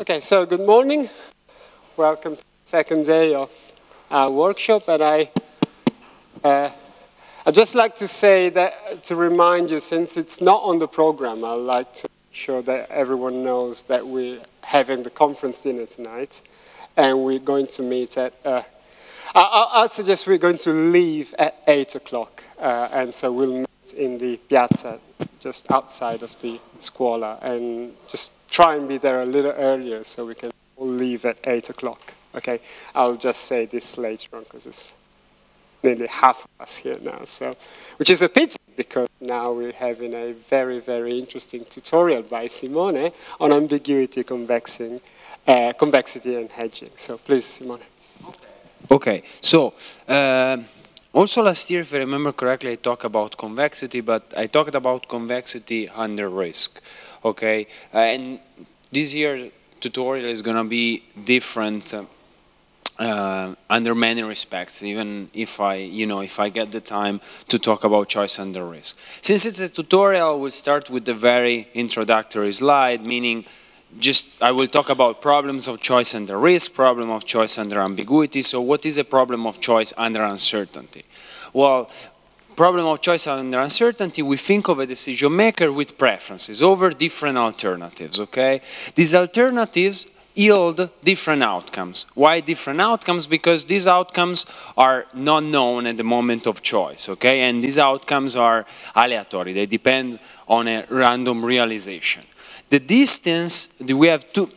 Okay, so good morning. Welcome to the second day of our workshop. And I, uh, I'd just like to say that, to remind you, since it's not on the program, I'd like to make sure that everyone knows that we're having the conference dinner tonight. And we're going to meet at, uh, I, I, suggest we're going to leave at 8 o'clock. Uh, and so we'll meet in the piazza just outside of the scuola and just try and be there a little earlier so we can all leave at 8 o'clock. Okay, I'll just say this later on because it's nearly half of us here now, so, which is a pity because now we're having a very, very interesting tutorial by Simone on ambiguity, convexing, uh, convexity and hedging. So please, Simone. Okay, so uh, also last year, if I remember correctly, I talked about convexity, but I talked about convexity under risk. Okay, uh, and this year tutorial is going to be different uh, uh, under many respects, even if I, you know, if I get the time to talk about choice under risk. Since it's a tutorial, we'll start with the very introductory slide, meaning just I will talk about problems of choice under risk, problem of choice under ambiguity. So what is a problem of choice under uncertainty? Well, problem of choice under uncertainty, we think of a decision maker with preferences over different alternatives, okay? These alternatives yield different outcomes. Why different outcomes? Because these outcomes are not known at the moment of choice, okay? And these outcomes are aleatory. They depend on a random realization. The distance, we have two,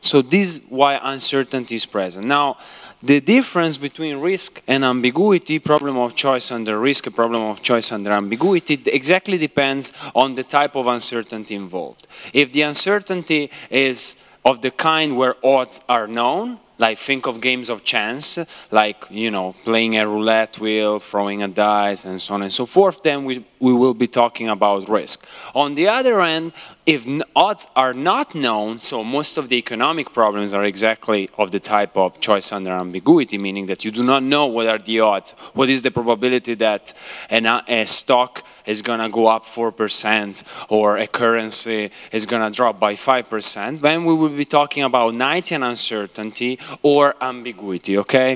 so this is why uncertainty is present. Now, the difference between risk and ambiguity, problem of choice under risk, problem of choice under ambiguity, exactly depends on the type of uncertainty involved. If the uncertainty is of the kind where odds are known, like think of games of chance, like, you know, playing a roulette wheel, throwing a dice, and so on and so forth, then we, we will be talking about risk. On the other end, if odds are not known, so most of the economic problems are exactly of the type of choice under ambiguity, meaning that you do not know what are the odds, what is the probability that an, a stock is going to go up 4% or a currency is going to drop by 5%, then we will be talking about Knightian uncertainty or ambiguity, okay?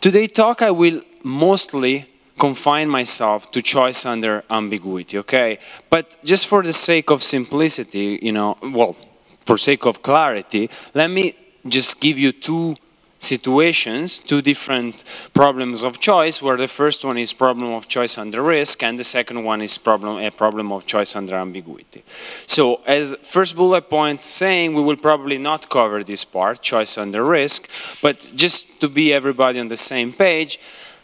Today talk I will mostly confine myself to choice under ambiguity, okay? But just for the sake of simplicity, you know, well, for sake of clarity, let me just give you two situations, two different problems of choice, where the first one is problem of choice under risk, and the second one is problem, a problem of choice under ambiguity. So as first bullet point saying, we will probably not cover this part, choice under risk, but just to be everybody on the same page,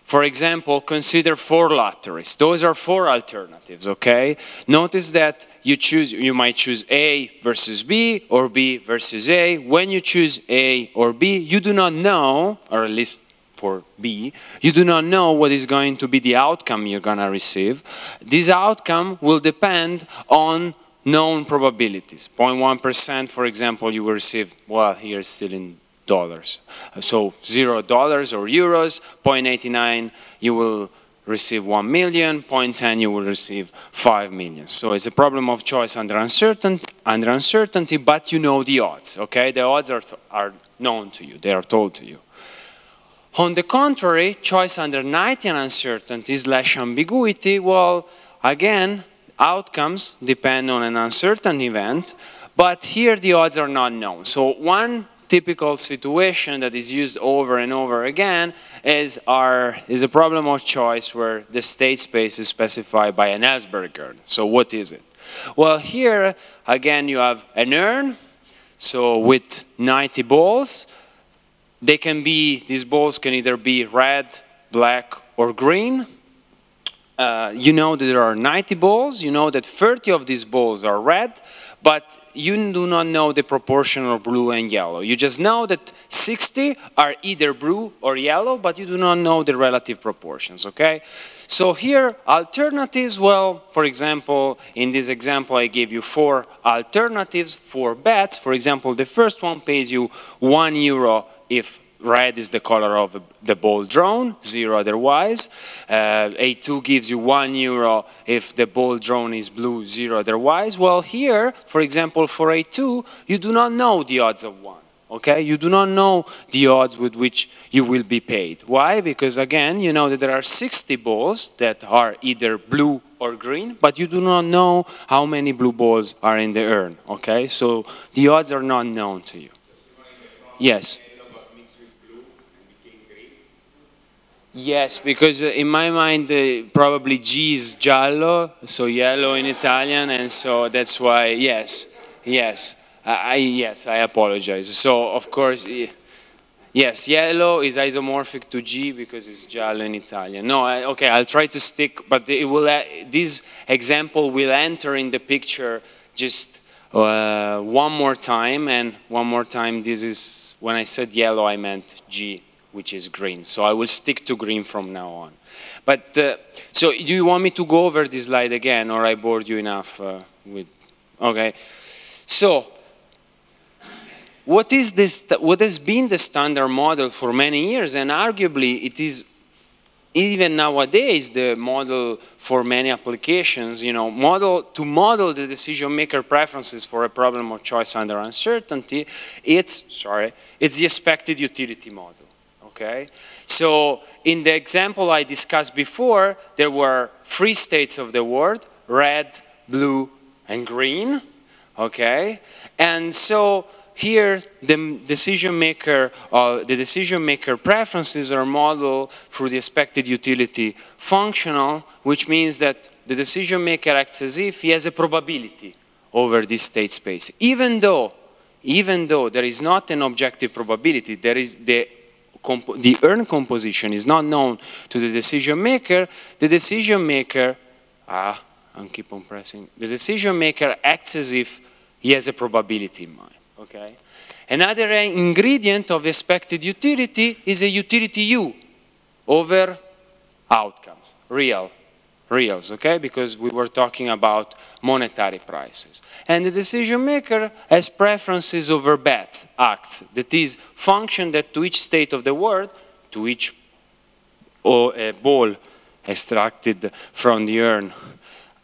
for example, consider four lotteries. Those are four alternatives, okay? Notice that you choose, you might choose A versus B or B versus A. When you choose A or B, you do not know, or at least for B, you do not know what is going to be the outcome you're going to receive. This outcome will depend on known probabilities. 0.1%, for example, you will receive, well, here it's still in dollars. Uh, so zero dollars or euros, 0.89 you will receive 1 million, 0.10 you will receive 5 million. So it's a problem of choice under uncertainty, under uncertainty but you know the odds, okay? The odds are, are known to you, they are told to you. On the contrary, choice under Knightian uncertainty slash ambiguity, well, again, outcomes depend on an uncertain event, but here the odds are not known. So one typical situation that is used over and over again is, our, is a problem of choice where the state space is specified by an Ellsberg urn. So what is it? Well, here, again, you have an urn, so with 90 balls. They can be, these balls can either be red, black, or green. Uh, you know that there are 90 balls. You know that 30 of these balls are red, but you do not know the proportion of blue and yellow. You just know that 60 are either blue or yellow, but you do not know the relative proportions, okay? So here, alternatives, well, for example, in this example, I gave you four alternatives, four bets. For example, the first one pays you one euro if red is the color of the ball drawn, zero otherwise. Uh, A2 gives you one euro if the ball drawn is blue, zero otherwise. Well, here, for example, for A2, you do not know the odds of one. Okay, you do not know the odds with which you will be paid. Why? Because again, you know that there are 60 balls that are either blue or green, but you do not know how many blue balls are in the urn. Okay, so the odds are not known to you. Yes. Yes, because uh, in my mind, uh, probably G is giallo, so yellow in Italian, and so that's why, yes, yes, I, I yes, I apologize. So, of course, yes, yellow is isomorphic to G because it's giallo in Italian. No, I, okay, I'll try to stick, but it will, uh, this example will enter in the picture just uh, one more time, and one more time, this is, when I said yellow, I meant G which is green. So I will stick to green from now on. But, uh, so do you want me to go over this slide again, or I bored you enough uh, with, okay. So, what is this, what has been the standard model for many years, and arguably it is even nowadays the model for many applications, you know, model to model the decision maker preferences for a problem of choice under uncertainty, it's, sorry, it's the expected utility model okay? So in the example I discussed before, there were three states of the world, red, blue, and green, okay? And so here the decision maker, uh, the decision maker preferences are modeled through the expected utility functional, which means that the decision maker acts as if he has a probability over this state space. Even though, even though there is not an objective probability, there is the the urn composition is not known to the decision maker, the decision maker, ah, I keep on pressing, the decision maker acts as if he has a probability in mind, okay? Another ingredient of expected utility is a utility U over outcomes, real reals, okay? Because we were talking about monetary prices. And the decision maker has preferences over bets, acts, that is, function that to each state of the world, to each or a ball extracted from the urn,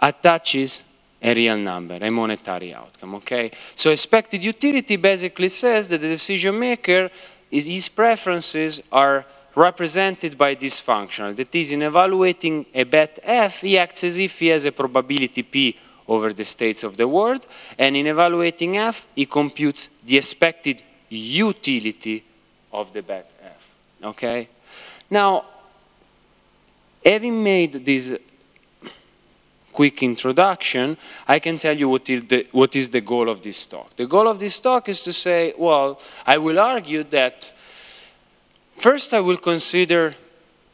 attaches a real number, a monetary outcome, okay? So expected utility basically says that the decision maker, is, his preferences are represented by this functional. That is, in evaluating a bet f, he acts as if he has a probability p over the states of the world, and in evaluating f, he computes the expected utility of the bet f. Okay? Now, having made this quick introduction, I can tell you what is, the, what is the goal of this talk. The goal of this talk is to say, well, I will argue that First, I will consider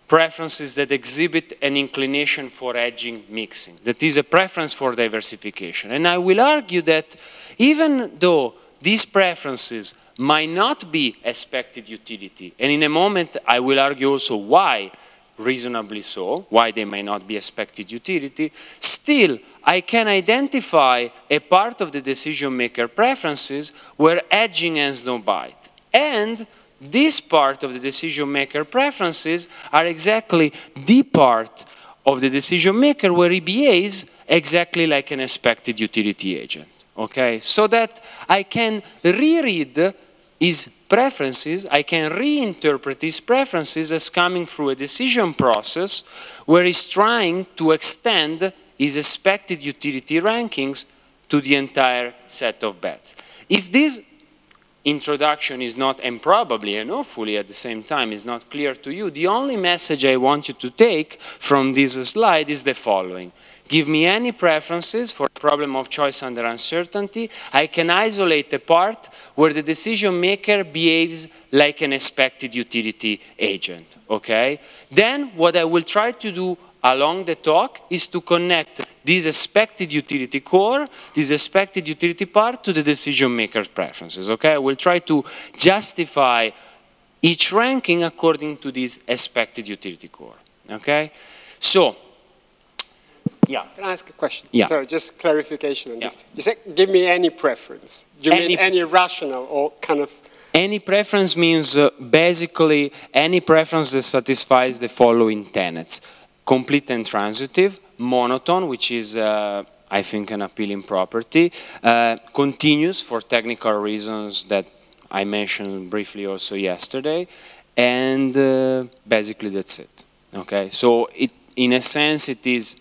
preferences that exhibit an inclination for hedging mixing. That is a preference for diversification. And I will argue that even though these preferences might not be expected utility, and in a moment I will argue also why reasonably so, why they may not be expected utility, still I can identify a part of the decision maker preferences where hedging has no bite. And this part of the decision maker preferences are exactly the part of the decision maker where he behaves exactly like an expected utility agent. Okay, so that I can reread his preferences, I can reinterpret his preferences as coming through a decision process where he's trying to extend his expected utility rankings to the entire set of bets. If this introduction is not, and probably and hopefully at the same time is not clear to you, the only message I want you to take from this slide is the following. Give me any preferences for problem of choice under uncertainty. I can isolate the part where the decision maker behaves like an expected utility agent, okay? Then what I will try to do along the talk is to connect this expected utility core, this expected utility part to the decision maker's preferences, okay? We'll try to justify each ranking according to this expected utility core, okay? So, yeah. Can I ask a question? Yeah. Sorry, just clarification on yeah. this. You said, give me any preference. Do you any mean any rational or kind of any preference means uh, basically any preference that satisfies the following tenets. Complete and transitive, monotone, which is, uh, I think, an appealing property, uh, continuous for technical reasons that I mentioned briefly also yesterday, and uh, basically that's it. Okay, so it, in a sense, it is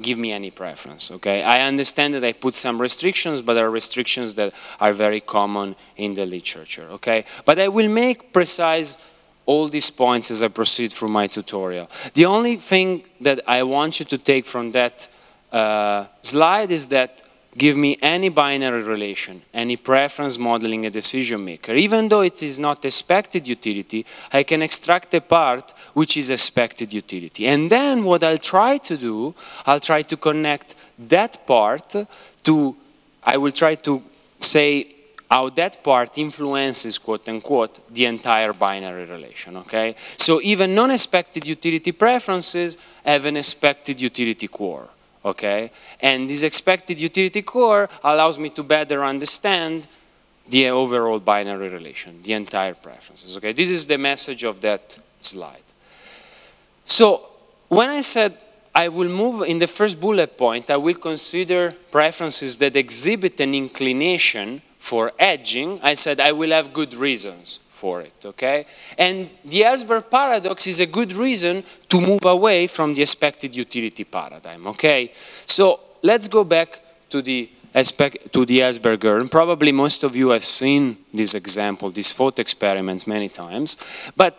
give me any preference, okay? I understand that I put some restrictions, but there are restrictions that are very common in the literature, okay? But I will make precise all these points as I proceed through my tutorial. The only thing that I want you to take from that uh, slide is that give me any binary relation, any preference modeling a decision maker. Even though it is not expected utility, I can extract a part which is expected utility. And then what I'll try to do, I'll try to connect that part to, I will try to say how that part influences, quote unquote, the entire binary relation, okay? So even non-expected utility preferences have an expected utility core okay? And this expected utility core allows me to better understand the overall binary relation, the entire preferences, okay? This is the message of that slide. So when I said I will move in the first bullet point, I will consider preferences that exhibit an inclination for edging. I said I will have good reasons for it, okay? And the Ellsberg paradox is a good reason to move away from the expected utility paradigm, okay? So let's go back to the to the Ellsberg urn, and probably most of you have seen this example, these thought experiments many times, but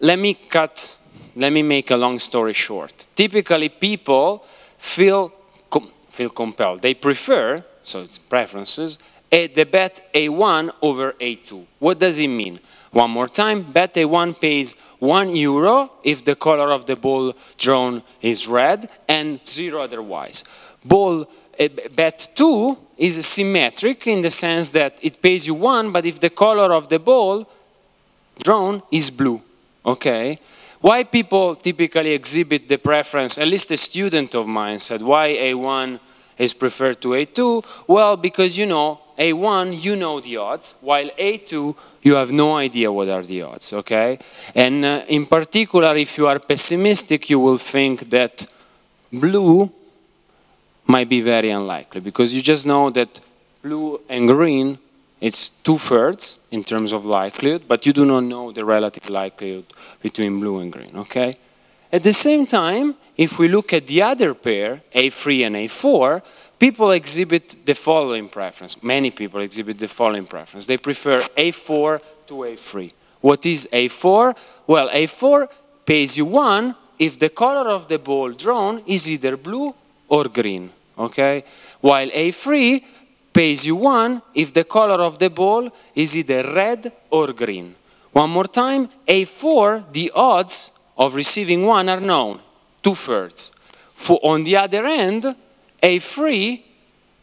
let me cut, let me make a long story short. Typically people feel, com feel compelled, they prefer, so it's preferences, a, the bet A1 over A2. What does it mean? One more time, bet A1 pays 1 euro if the color of the ball drawn is red and zero otherwise. Ball uh, bet 2 is symmetric in the sense that it pays you 1, but if the color of the ball drawn is blue, okay? Why people typically exhibit the preference, at least a student of mine said, why A1 is preferred to A2? Well, because you know, A1, you know the odds, while A2, you have no idea what are the odds, okay? And uh, in particular, if you are pessimistic, you will think that blue might be very unlikely because you just know that blue and green it's two-thirds in terms of likelihood, but you do not know the relative likelihood between blue and green, okay? At the same time, if we look at the other pair, A3 and A4, people exhibit the following preference. Many people exhibit the following preference. They prefer A4 to A3. What is A4? Well, A4 pays you 1 if the color of the ball drawn is either blue or green, okay? While A3 pays you 1 if the color of the ball is either red or green. One more time, A4, the odds of receiving 1 are known, two-thirds. On the other end, a3,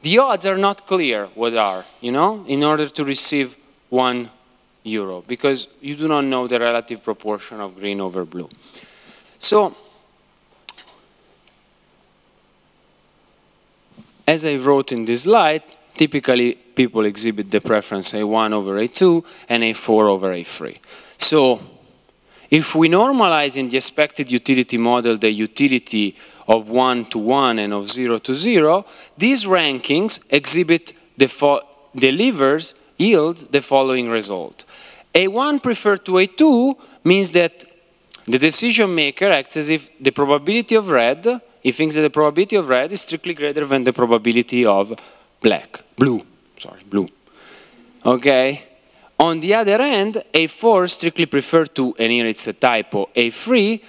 the odds are not clear what are, you know, in order to receive one euro, because you do not know the relative proportion of green over blue. So, as I wrote in this slide, typically people exhibit the preference A1 over A2 and A4 over A3. So, if we normalize in the expected utility model the utility of 1 to 1 and of 0 to 0, these rankings exhibit the delivers yield the following result. A1 preferred to A2 means that the decision maker acts as if the probability of red, he thinks that the probability of red is strictly greater than the probability of black, blue, sorry, blue. Okay? On the other end, A4 strictly preferred to, and here it's a typo, A3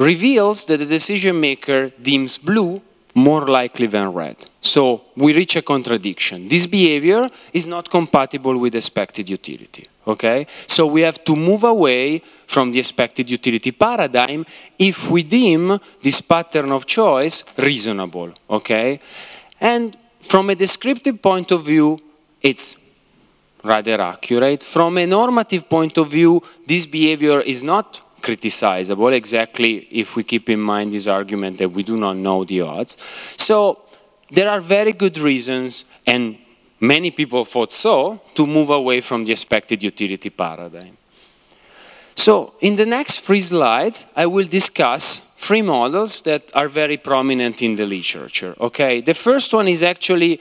reveals that the decision maker deems blue more likely than red. So we reach a contradiction. This behavior is not compatible with expected utility, okay? So we have to move away from the expected utility paradigm if we deem this pattern of choice reasonable, okay? And from a descriptive point of view, it's rather accurate. From a normative point of view, this behavior is not criticizable exactly if we keep in mind this argument that we do not know the odds. So there are very good reasons and many people thought so, to move away from the expected utility paradigm. So in the next three slides, I will discuss three models that are very prominent in the literature. Okay, the first one is actually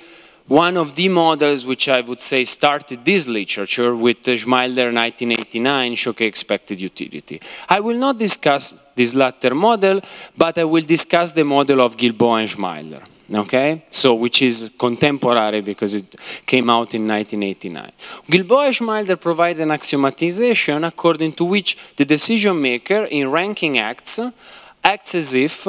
one of the models which I would say started this literature with Schmeidler 1989 Choquet expected utility. I will not discuss this latter model, but I will discuss the model of Gilboa and Schmeidler okay? So, which is contemporary because it came out in 1989. Gilboa-Schmeidler provides an axiomatization according to which the decision maker in ranking acts acts as if,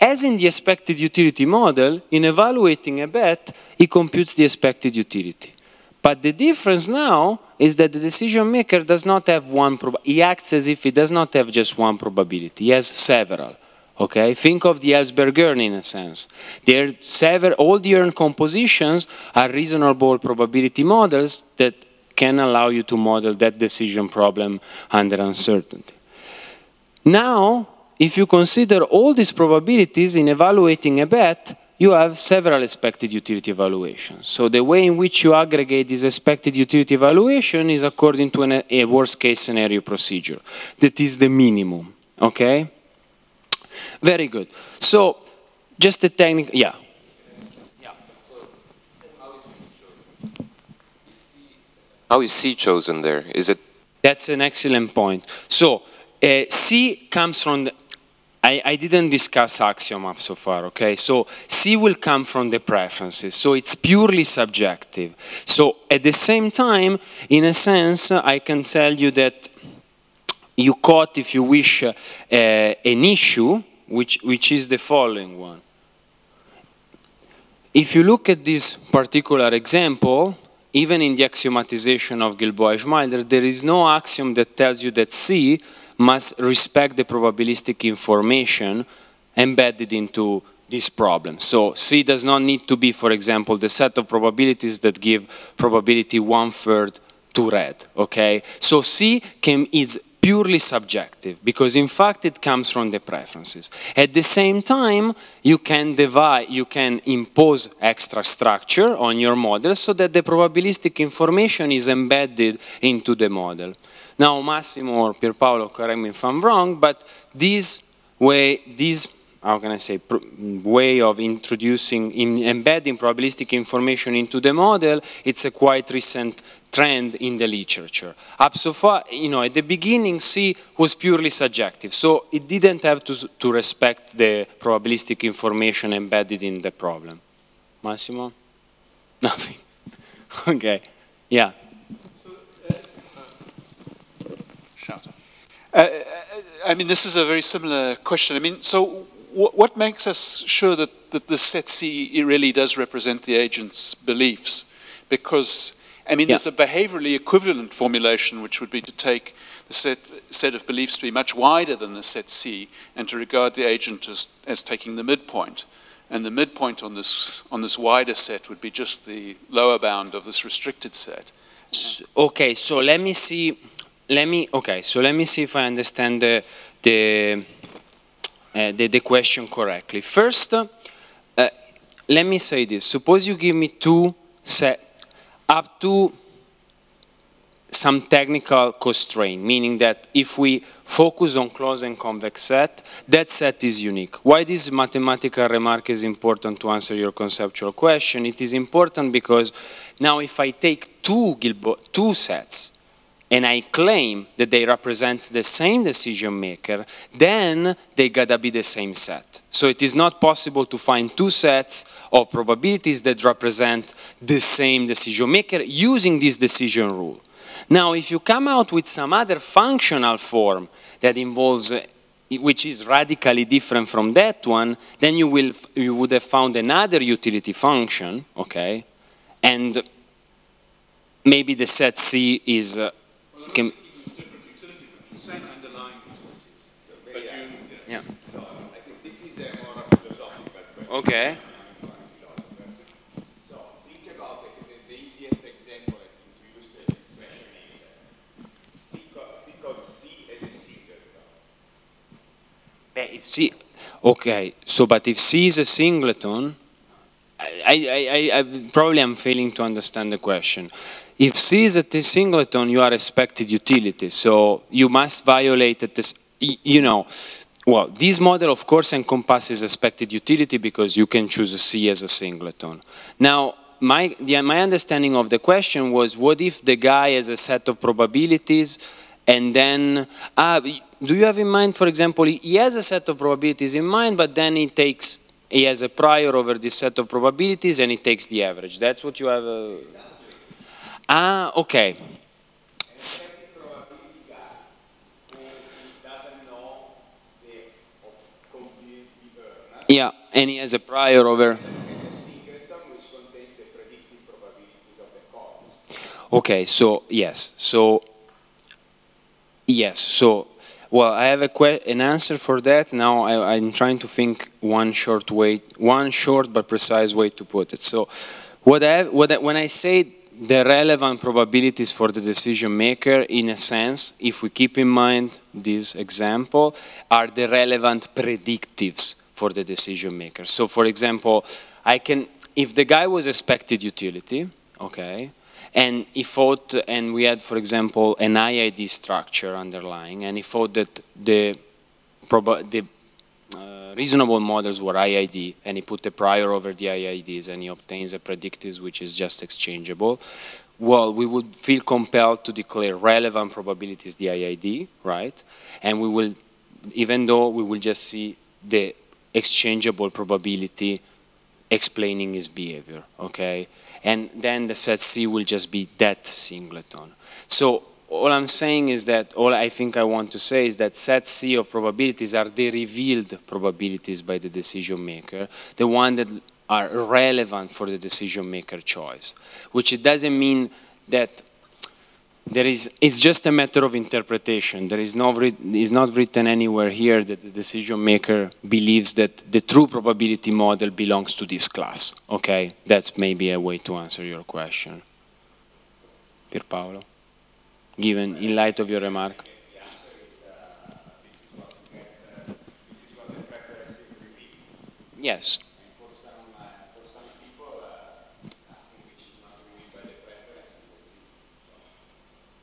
as in the expected utility model, in evaluating a bet, he computes the expected utility. But the difference now is that the decision maker does not have one, he acts as if he does not have just one probability, he has several. Okay, think of the Ellsberg urn in a sense. There are several, all the urn compositions are reasonable probability models that can allow you to model that decision problem under uncertainty. Now, if you consider all these probabilities in evaluating a bet, you have several expected utility evaluations. So the way in which you aggregate this expected utility evaluation is according to an, a worst case scenario procedure. That is the minimum, okay? Very good. So just the technical, yeah. How is C chosen there? Is it? That's an excellent point. So uh, C comes from the, I, I, didn't discuss axiom so far, okay? So C will come from the preferences, so it's purely subjective. So at the same time, in a sense, I can tell you that you caught, if you wish, uh, an issue which, which is the following one. If you look at this particular example, even in the axiomatization of Gilboa-Schmeidler, there is no axiom that tells you that C must respect the probabilistic information embedded into this problem. So C does not need to be, for example, the set of probabilities that give probability one-third to red, okay? So C can, is purely subjective because in fact it comes from the preferences. At the same time, you can divide, you can impose extra structure on your model so that the probabilistic information is embedded into the model. Now Massimo or Pierpaolo, correct me if I'm wrong, but this way, this how can I say, way of introducing, in embedding probabilistic information into the model, it's a quite recent trend in the literature. Up so far, you know, at the beginning, C was purely subjective, so it didn't have to, to respect the probabilistic information embedded in the problem. Massimo? Nothing. okay. Yeah. Uh, I mean, this is a very similar question. I mean, so what makes us sure that, that the set C really does represent the agent's beliefs? Because I mean, yeah. there's a behaviorally equivalent formulation, which would be to take the set, set of beliefs to be much wider than the set C and to regard the agent as, as taking the midpoint. And the midpoint on this, on this wider set would be just the lower bound of this restricted set. okay, so let me see. Let me okay. So let me see if I understand the the uh, the, the, question correctly. First, uh, let me say this. Suppose you give me two set up to some technical constraint, meaning that if we focus on closed and convex set, that set is unique. Why this mathematical remark is important to answer your conceptual question? It is important because now if I take two, two sets and I claim that they represent the same decision maker, then they gotta be the same set. So it is not possible to find two sets of probabilities that represent the same decision maker using this decision rule. Now, if you come out with some other functional form that involves, which is radically different from that one, then you, will, you would have found another utility function, okay? And maybe the set C is uh, can, yeah. Okay. So think about it. The easiest example to use the expression is think of C as a singleton. If C, okay. So, but if C is a singleton, I, I, I, I, probably I'm failing to understand the question. If C is a singleton, you are expected utility. So you must violate this, you know, well, this model, of course, encompasses expected utility because you can choose C as a singleton. Now, my, the, my understanding of the question was, what if the guy has a set of probabilities and then, uh, do you have in mind, for example, he has a set of probabilities in mind, but then he takes, he has a prior over this set of probabilities and he takes the average. That's what you have. Uh... Ah, okay. Yeah, and he has a prior over. Okay, so yes, so yes, so well, I have a an answer for that. Now I, am trying to think one short way, one short but precise way to put it. So, what I, what I, when I say the relevant probabilities for the decision maker, in a sense, if we keep in mind this example, are the relevant predictives for the decision maker. So for example, I can, if the guy was expected utility, okay, and he thought, and we had, for example, an IID structure underlying, and he thought that the, the uh, reasonable models were IID, and he put a prior over the IIDs, and he obtains a predictive which is just exchangeable. Well, we would feel compelled to declare relevant probabilities the IID, right? And we will, even though we will just see the exchangeable probability explaining his behavior, okay? And then the set C will just be that singleton. So all I'm saying is that, all I think I want to say is that set C of probabilities are the revealed probabilities by the decision maker, the one that are relevant for the decision maker choice, which it doesn't mean that there is, it's just a matter of interpretation. There is no, is not written anywhere here that the decision maker believes that the true probability model belongs to this class. Okay, that's maybe a way to answer your question. Pierpaolo, given in light of your remark. Yes.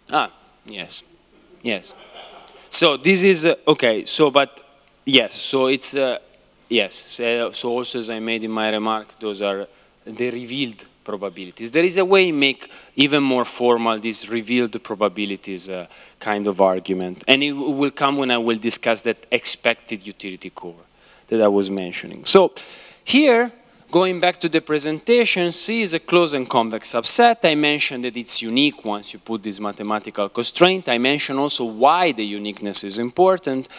Ah, yes, yes. So this is, uh, okay, so but, yes, so it's, uh, yes, so, so also as I made in my remark, those are the revealed probabilities. There is a way make even more formal these revealed probabilities uh, kind of argument. And it will come when I will discuss that expected utility core that I was mentioning. So here, Going back to the presentation, C is a closed and convex subset. I mentioned that it's unique once you put this mathematical constraint. I mentioned also why the uniqueness is important.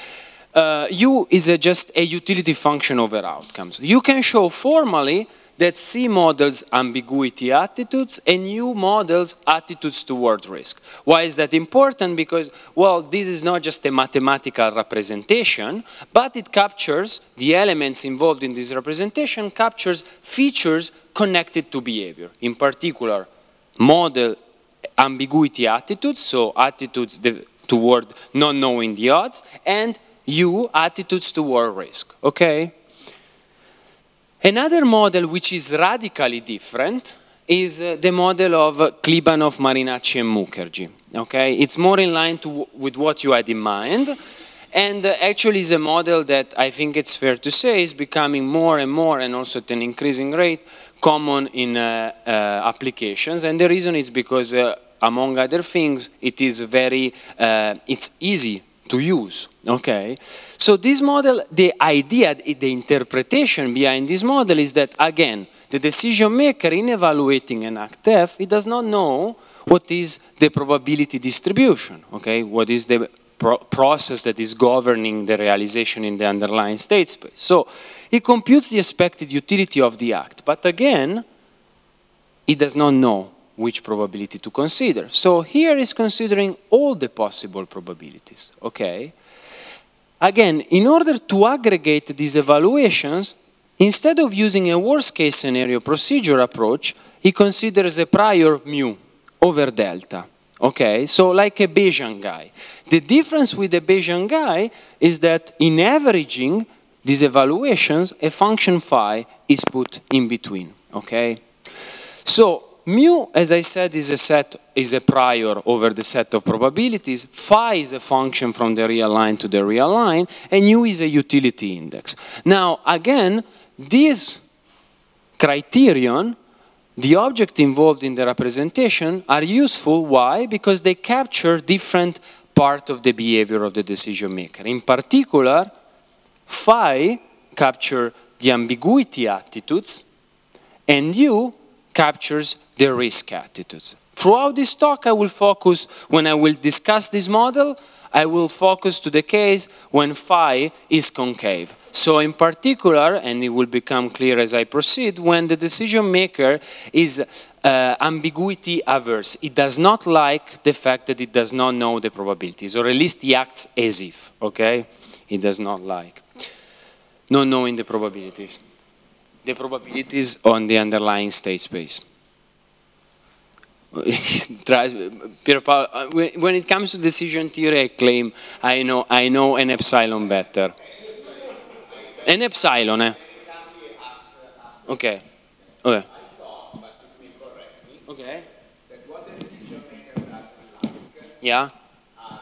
Uh, U is a just a utility function over outcomes. You can show formally that C models ambiguity attitudes and U models attitudes toward risk. Why is that important? Because, well, this is not just a mathematical representation, but it captures the elements involved in this representation, captures features connected to behavior. In particular, model ambiguity attitudes, so attitudes toward not knowing the odds, and U attitudes toward risk, okay? Another model which is radically different is uh, the model of Klibanov, Marinacci, and Mukherjee. Okay, it's more in line to, with what you had in mind, and uh, actually is a model that I think it's fair to say is becoming more and more, and also at an increasing rate, common in uh, uh applications. And the reason is because, uh, among other things, it is very, uh, it's easy to use. Okay, so this model, the idea, the interpretation behind this model is that again, the decision maker in evaluating an act F, he does not know what is the probability distribution. Okay, what is the pro process that is governing the realization in the underlying state space. So he computes the expected utility of the act, but again, he does not know which probability to consider. So here is considering all the possible probabilities, okay? Again, in order to aggregate these evaluations, instead of using a worst case scenario procedure approach, he considers a prior mu over delta. Okay, so like a Bayesian guy. The difference with a Bayesian guy is that in averaging these evaluations, a function phi is put in between. okay? So mu, as I said, is a set, is a prior over the set of probabilities. Phi is a function from the real line to the real line, and u is a utility index. Now, again, this criterion, the object involved in the representation, are useful. Why? Because they capture different part of the behavior of the decision maker. In particular, phi capture the ambiguity attitudes, and u captures the risk attitudes. Throughout this talk, I will focus, when I will discuss this model, I will focus to the case when phi is concave. So in particular, and it will become clear as I proceed, when the decision maker is uh, ambiguity averse. It does not like the fact that it does not know the probabilities, or at least he acts as if, okay? It does not like. Not knowing the probabilities. The probabilities on the underlying state space. Pier Paolo, uh, when it comes to decision theory, I claim I know, I know an epsilon better. An epsilon, eh? Okay. Okay. Okay. That what the decision maker does in like Yeah. are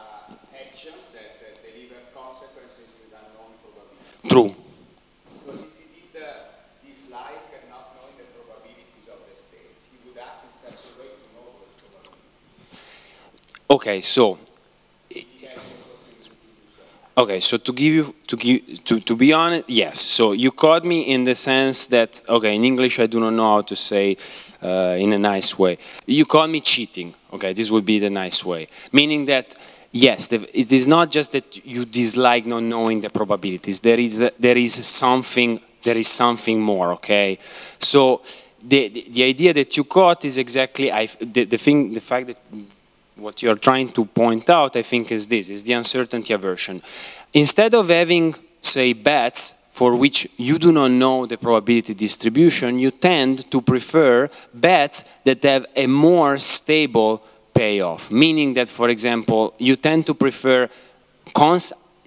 actions that uh, deliver consequences with unknown probability. True. Because if he did uh, dislike and not knowing the probabilities of the states, he would act in such a way to know those probabilities. Okay, so Okay, so to give you to give to, to be honest, yes. So you caught me in the sense that okay, in English I do not know how to say uh, in a nice way. You call me cheating. Okay, this would be the nice way, meaning that yes, it is not just that you dislike not knowing the probabilities. There is uh, there is something there is something more. Okay, so the the, the idea that you caught is exactly I, the the thing the fact that what you're trying to point out, I think, is this, is the uncertainty aversion. Instead of having, say, bets for which you do not know the probability distribution, you tend to prefer bets that have a more stable payoff. Meaning that, for example, you tend to prefer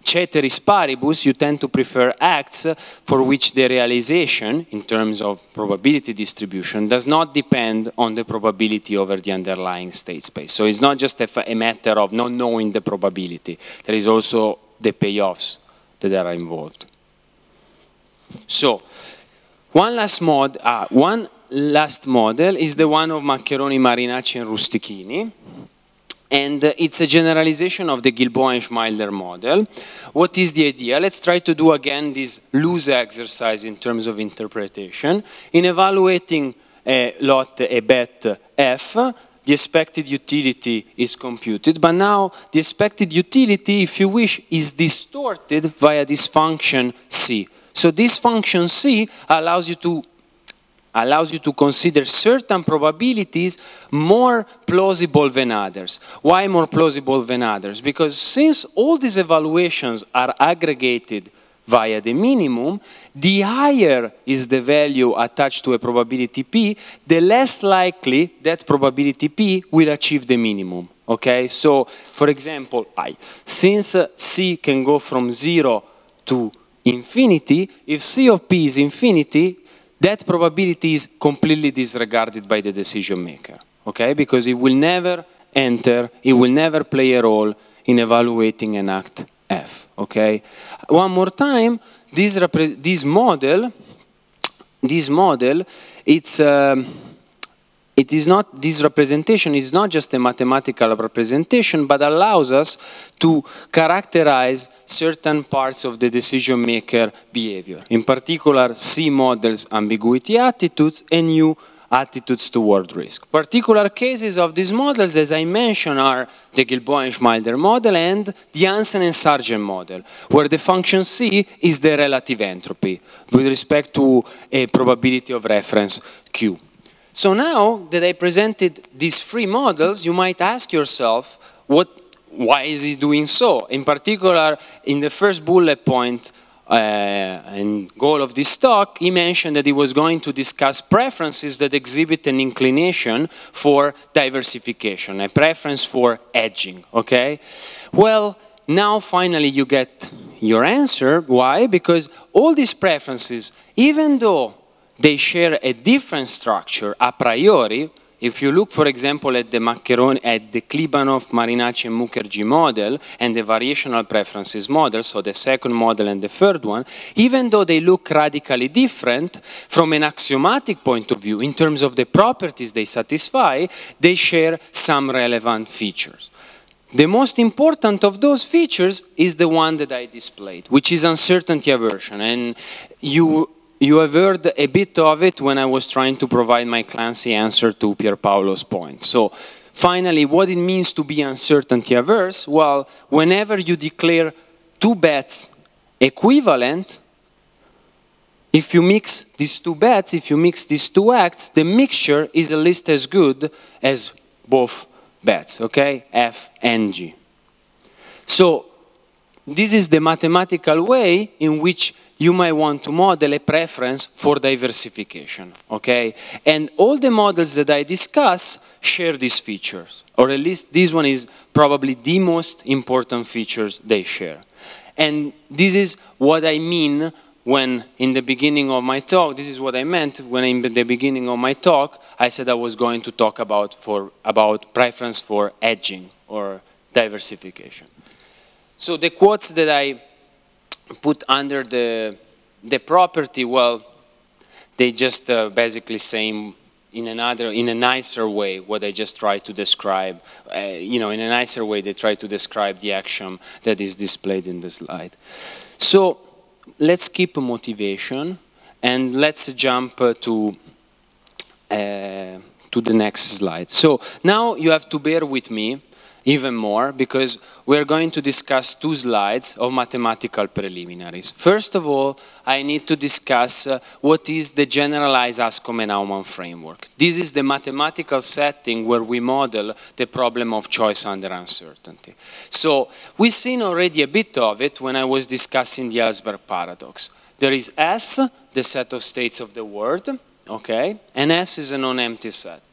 ceteris paribus, you tend to prefer acts for which the realization, in terms of probability distribution, does not depend on the probability over the underlying state space. So it's not just a, matter of not knowing the probability. There is also the payoffs that are involved. So, one last mod, uh, one last model is the one of Maccheroni, Marinacci, and Rustichini. And it's a generalization of the Gilboa-Schmeidler model. What is the idea? Let's try to do again this loose exercise in terms of interpretation. In evaluating a lot, a bet f, the expected utility is computed, but now the expected utility, if you wish, is distorted via this function c. So this function c allows you to allows you to consider certain probabilities more plausible than others. Why more plausible than others? Because since all these evaluations are aggregated via the minimum, the higher is the value attached to a probability p, the less likely that probability p will achieve the minimum. Okay, so for example, I, since uh, c can go from zero to infinity, if c of p is infinity, that probability is completely disregarded by the decision maker, okay? Because it will never enter, it will never play a role in evaluating an act F, okay? One more time, this, this model, this model, it's, um, it is not, this representation is not just a mathematical representation, but allows us to characterize certain parts of the decision maker behavior. In particular, C models ambiguity attitudes and new attitudes toward risk. Particular cases of these models, as I mentioned, are the Gilboa-Schmeidler model and the Hansen and Sargent model, where the function C is the relative entropy with respect to a probability of reference Q. So now that I presented these three models, you might ask yourself, what, why is he doing so? In particular, in the first bullet point uh, and goal of this talk, he mentioned that he was going to discuss preferences that exhibit an inclination for diversification, a preference for edging, okay? Well, now finally you get your answer. Why? Because all these preferences, even though they share a different structure a priori. If you look, for example, at the Maccheroni, at the Klibanov, Marinacci, and Mukherjee model and the variational preferences model, so the second model and the third one, even though they look radically different from an axiomatic point of view in terms of the properties they satisfy, they share some relevant features. The most important of those features is the one that I displayed, which is uncertainty aversion. And you you have heard a bit of it when I was trying to provide my Clancy answer to Pierpaolo's point. So finally, what it means to be uncertainty averse, well, whenever you declare two bets equivalent, if you mix these two bets, if you mix these two acts, the mixture is at least as good as both bets, okay? F and G. So this is the mathematical way in which you might want to model a preference for diversification, okay? And all the models that I discuss share these features, or at least this one is probably the most important features they share. And this is what I mean when in the beginning of my talk, this is what I meant when in the beginning of my talk, I said I was going to talk about, for, about preference for edging or diversification. So the quotes that I put under the, the property, well, they just uh, basically say in another, in a nicer way, what I just tried to describe. Uh, you know, in a nicer way, they try to describe the action that is displayed in the slide. So let's keep motivation and let's jump uh, to uh, to the next slide. So now you have to bear with me even more because we're going to discuss two slides of mathematical preliminaries. First of all, I need to discuss uh, what is the generalized Anscombe-Aumann framework. This is the mathematical setting where we model the problem of choice under uncertainty. So we've seen already a bit of it when I was discussing the Ellsberg paradox. There is S, the set of states of the world, okay, and S is a non-empty set.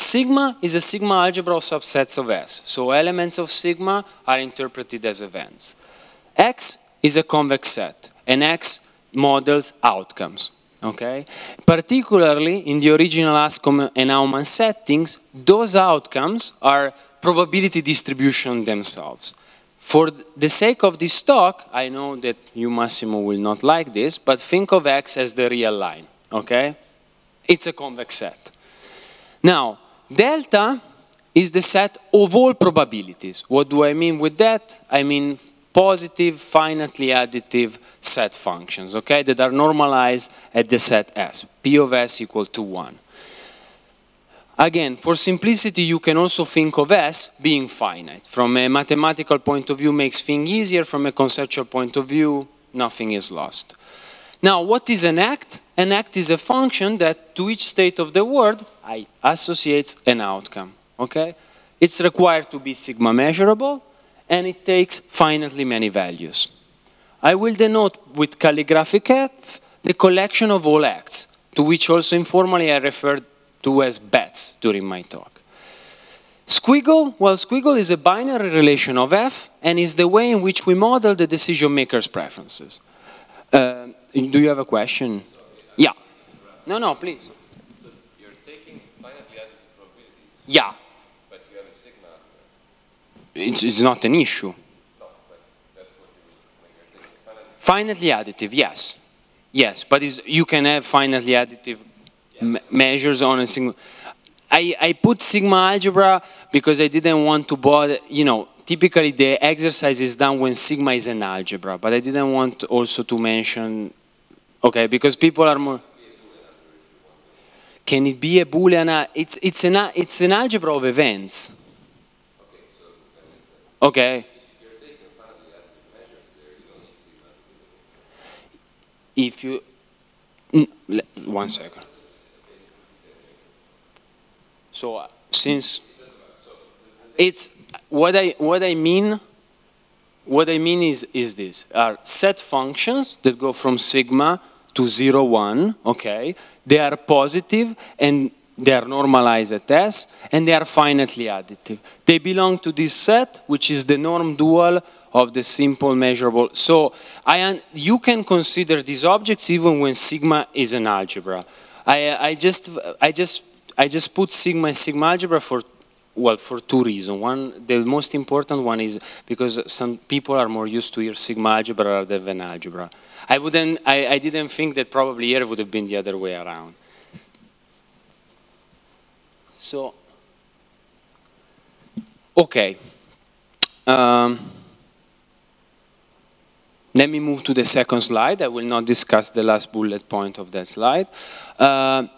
Sigma is a sigma algebra of subsets of S. So elements of sigma are interpreted as events. X is a convex set, and X models outcomes. Okay? Particularly in the original Anscombe and Aumann settings, those outcomes are probability distribution themselves. For the sake of this talk, I know that you, Massimo, will not like this, but think of X as the real line, okay? It's a convex set. Now, Delta is the set of all probabilities. What do I mean with that? I mean positive, finitely additive set functions, okay, that are normalized at the set S, P of S equal to 1. Again, for simplicity, you can also think of S being finite. From a mathematical point of view, makes things easier. From a conceptual point of view, nothing is lost. Now, what is an act? An act is a function that to each state of the world I associates an outcome, okay? It's required to be sigma measurable, and it takes finitely many values. I will denote with calligraphic F the collection of all acts, to which also informally I referred to as bets during my talk. Squiggle, well, squiggle is a binary relation of F and is the way in which we model the decision maker's preferences. Uh, do you have a question? Yeah. No, no, please. So you're taking finitely additive probabilities, Yeah. but you have a sigma. It's, it's not an issue. No, but that's what you will, when you're taking finitely additive, yes. Yes, but is, you can have finitely additive me measures on a single. I, I put sigma algebra because I didn't want to bother, you know, typically the exercise is done when sigma is an algebra, but I didn't want also to mention, okay, because people are more. Can it be a Boolean? It's, it's, an, it's an algebra of events. Okay. If you, one second. So uh, since it's what I what I mean what I mean is is this are set functions that go from sigma to zero one. Okay, they are positive and they are normalized at S and they are finitely additive. They belong to this set, which is the norm dual of the simple measurable. So I, you can consider these objects even when sigma is an algebra. I, I, just, I, just, I just put sigma sigma algebra for, well, for two reasons. One, the most important one is because some people are more used to hear sigma algebra rather than algebra. I, wouldn't, I, I didn't think that probably here would have been the other way around. So, okay. Um, let me move to the second slide. I will not discuss the last bullet point of that slide. Uh,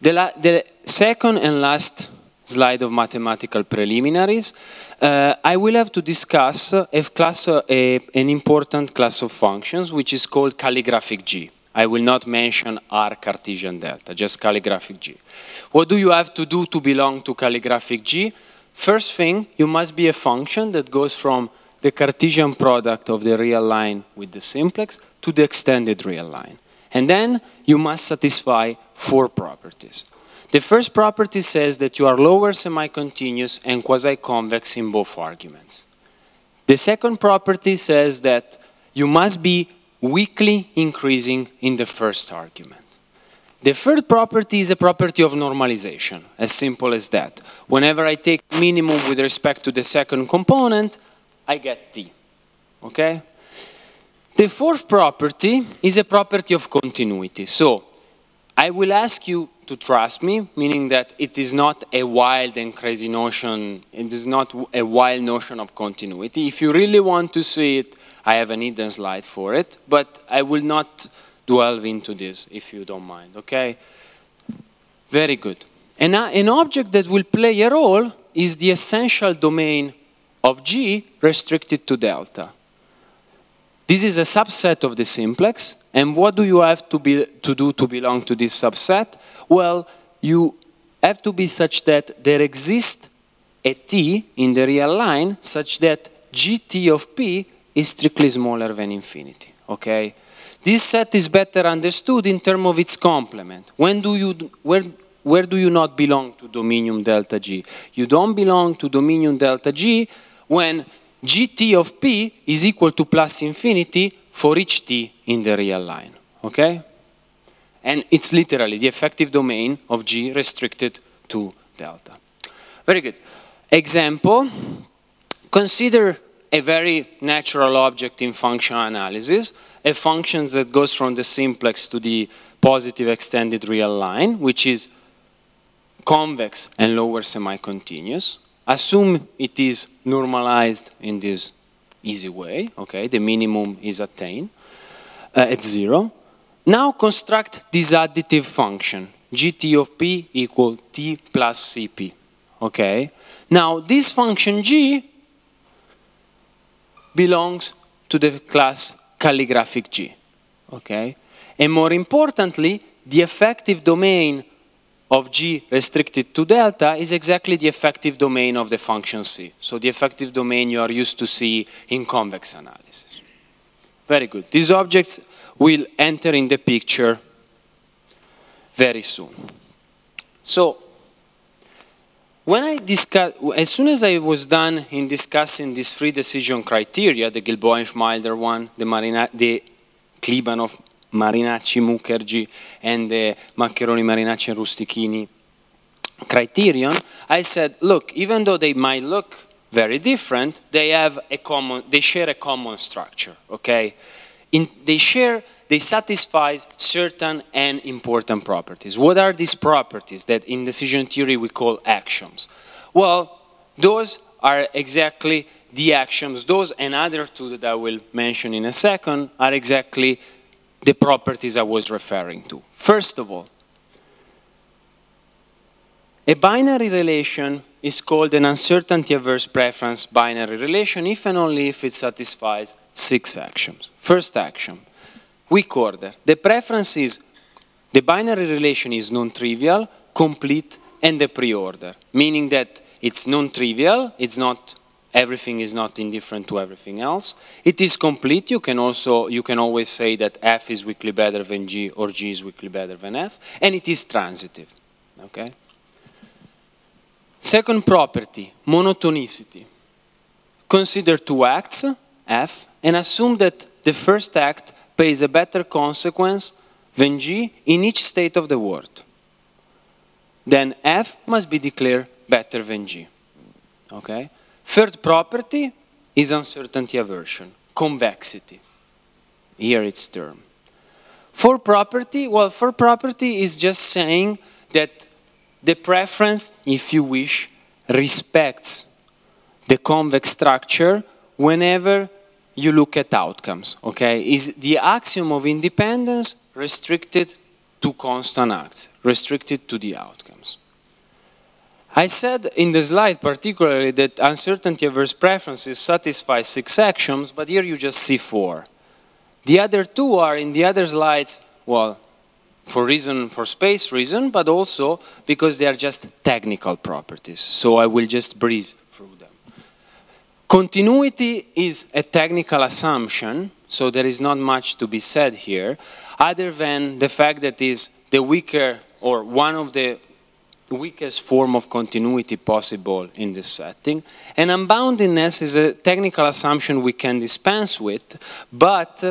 the, the, second and last slide of mathematical preliminaries, uh, I will have to discuss a class, uh, a, an important class of functions, which is called calligraphic G. I will not mention R Cartesian delta, just calligraphic G. What do you have to do to belong to calligraphic G? First thing, you must be a function that goes from the Cartesian product of the real line with the simplex to the extended real line. And then you must satisfy four properties. The first property says that you are lower semi-continuous and quasi-convex in both arguments. The second property says that you must be weakly increasing in the first argument. The third property is a property of normalization, as simple as that. Whenever I take minimum with respect to the second component, I get T, okay? The fourth property is a property of continuity. So I will ask you to trust me, meaning that it is not a wild and crazy notion, it is not a wild notion of continuity. If you really want to see it, I have an hidden slide for it, but I will not dwell into this if you don't mind, okay? Very good. And an object that will play a role is the essential domain of G restricted to delta. This is a subset of the simplex, and what do you have to, be, to do to belong to this subset? Well, you have to be such that there exists a t in the real line such that gt of p is strictly smaller than infinity, okay? This set is better understood in terms of its complement. When do you, where, where do you not belong to dominium delta g? You don't belong to dominium delta g when gt of p is equal to plus infinity for each t in the real line, okay? And it's literally the effective domain of g restricted to delta. Very good. Example, consider a very natural object in functional analysis, a function that goes from the simplex to the positive extended real line, which is convex and lower semi-continuous. Assume it is normalized in this easy way, okay, the minimum is attained uh, at zero. Now construct this additive function, gt of p equal t plus cp, okay? Now this function g belongs to the class calligraphic g, okay? And more importantly, the effective domain of G restricted to delta is exactly the effective domain of the function C. So the effective domain you are used to see in convex analysis. Very good. These objects will enter in the picture very soon. So when I discuss, as soon as I was done in discussing these three decision criteria, the Gilboa-Schmeidler one, the, Marina, the Klibanoff Marinacci, Mukerji, and the Maccheroni, Marinacci, and Rustichini criterion, I said, look, even though they might look very different, they have a common, they share a common structure, okay? In, they share, they satisfy certain and important properties. What are these properties that in decision theory we call axioms? Well, those are exactly the axioms. Those and other two that I will mention in a second are exactly the properties I was referring to. First of all, a binary relation is called an uncertainty-averse preference binary relation if and only if it satisfies six axioms. First axiom, weak order. The preference is, the binary relation is non-trivial, complete, and a pre-order, meaning that it's non-trivial, it's not everything is not indifferent to everything else. It is complete. You can also, you can always say that F is weakly better than G or G is weakly better than F. And it is transitive, okay? Second property, monotonicity. Consider two acts. f and assume that the first act pays a better consequence than g in each state of the word. Then f must be declared better than g. Okay? Third property is uncertainty aversion, convexity. Here it's term. For property, well, for property is just saying that the preference, if you wish, respects the convex structure whenever you look at outcomes, okay? Is the axiom of independence restricted to constant acts, restricted to the outcomes. I said in the slide particularly that uncertainty averse preferences satisfy six axioms, but here you just see four. The other two are in the other slides, well, for reason, for space reason, but also because they are just technical properties. So I will just breeze. Continuity is a technical assumption, so there is not much to be said here, other than the fact that is the weaker or one of the weakest form of continuity possible in this setting. And unboundedness is a technical assumption we can dispense with, but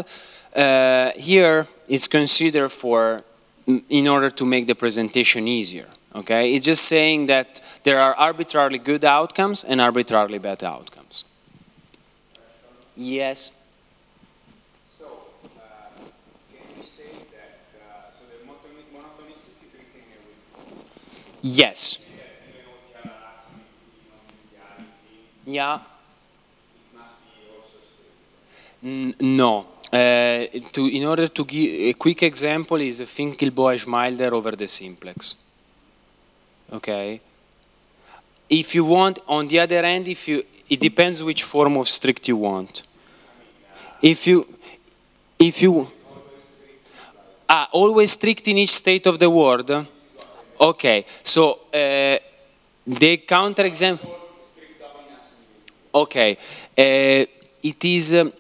uh, here it's considered for in order to make the presentation easier. Okay, it's just saying that there are arbitrarily good outcomes and arbitrarily bad outcomes. Yes. So, uh, can you say that, uh, so the monotoni- is written with Yes. the other axiom, non-linearity, Yeah. it must be also strict. N- no. Uh, to, in order to give a quick example is Finkelboe-Schmilder over the simplex. Okay. If you want, on the other hand, if you, it depends which form of strict you want. If you, if you, ah, always strict in each state of the world. Okay. So uh, the counter example. Okay. Uh, it is. um,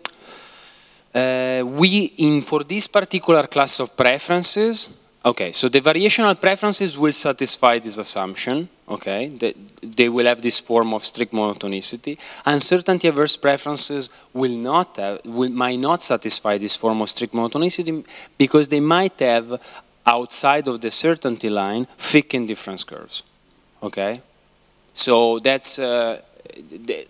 uh, we, in for this particular class of preferences, okay, so the variational preferences will satisfy this assumption, okay, they, they will have this form of strict monotonicity. Uncertainty averse preferences will not have, will, might not satisfy this form of strict monotonicity because they might have, outside of the certainty line, thick indifference curves, okay? So that's, uh, the,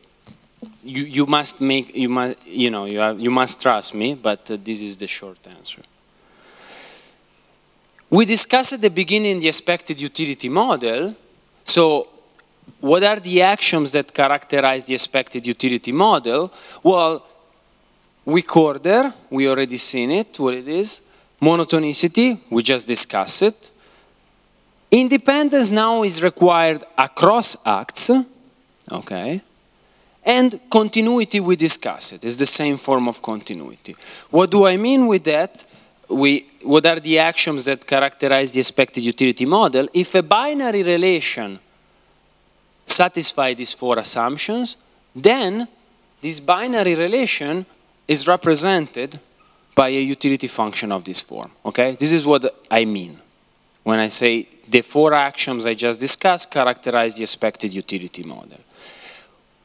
you, you must make you must you know you have, you must trust me but uh, this is the short answer we discussed at the beginning the expected utility model so what are the axioms that characterize the expected utility model well weak order we already seen it what it is monotonicity we just discussed it independence now is required across acts okay and continuity, we discussed it. It's the same form of continuity. What do I mean with that? We, what are the axioms that characterize the expected utility model? If a binary relation satisfies these four assumptions, then this binary relation is represented by a utility function of this form. Okay? This is what I mean when I say the four axioms I just discussed characterize the expected utility model.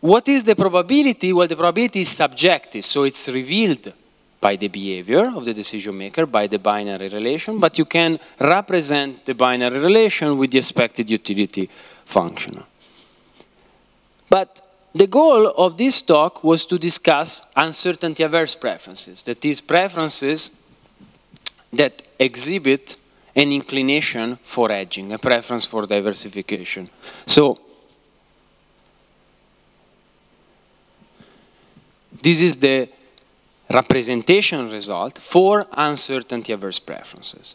What is the probability? Well, the probability is subjective, so it's revealed by the behavior of the decision maker, by the binary relation, but you can represent the binary relation with the expected utility function. But the goal of this talk was to discuss uncertainty averse preferences, that is, preferences that exhibit an inclination for edging, a preference for diversification. So, This is the representation result for uncertainty averse preferences.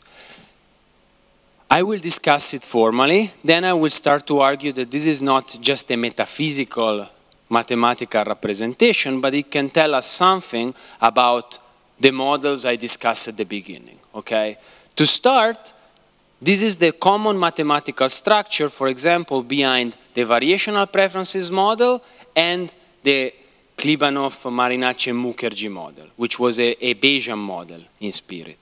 I will discuss it formally, then I will start to argue that this is not just a metaphysical mathematical representation, but it can tell us something about the models I discussed at the beginning, okay? To start, this is the common mathematical structure, for example, behind the variational preferences model and the Klibanoff, Marinacci, and Mukerji model, which was a, a Bayesian model in spirit.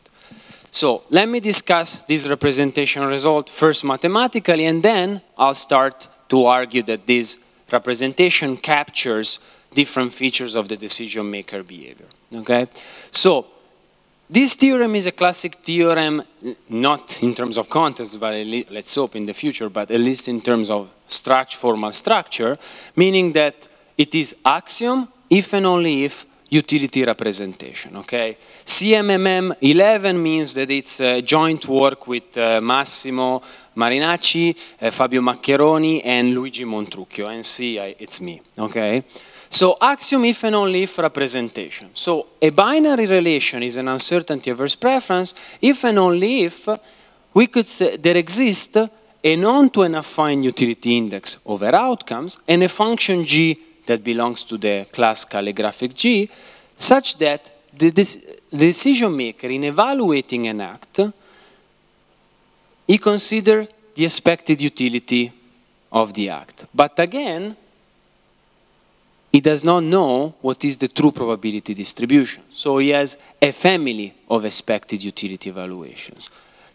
So let me discuss this representation result first mathematically, and then I'll start to argue that this representation captures different features of the decision maker behavior. Okay? So this theorem is a classic theorem, not in terms of context, but let's hope in the future, but at least in terms of structure, formal structure, meaning that it is axiom if and only if utility representation, okay? CMMM 11 means that it's a joint work with uh, Massimo Marinacci, uh, Fabio Maccheroni, and Luigi Montrucchio, and see, I, it's me, okay? So axiom if and only if representation. So a binary relation is an uncertainty averse preference if and only if we could say there exists a known to an affine utility index over outcomes and a function g that belongs to the class calligraphic G, such that the decision maker in evaluating an act, he consider the expected utility of the act. But again, he does not know what is the true probability distribution. So he has a family of expected utility evaluations.